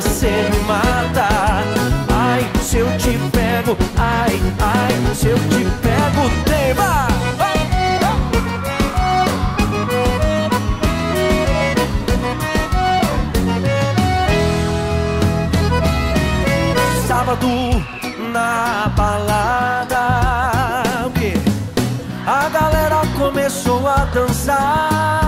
Você me mata. Ai, se eu te pego, ai, ai, se eu te pego, tema. Sábado na balada, a galera começou a dançar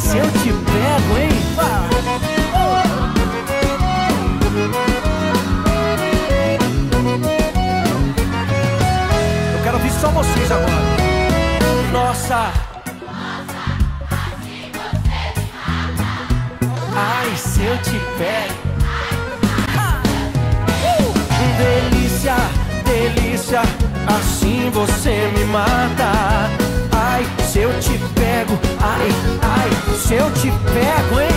vocês agora. Nossa. Ai, se eu te pego. Uh! Delícia, delícia, assim você me mata. Ai, se eu te pego, ai, ai, se eu te pego, hein? Ah!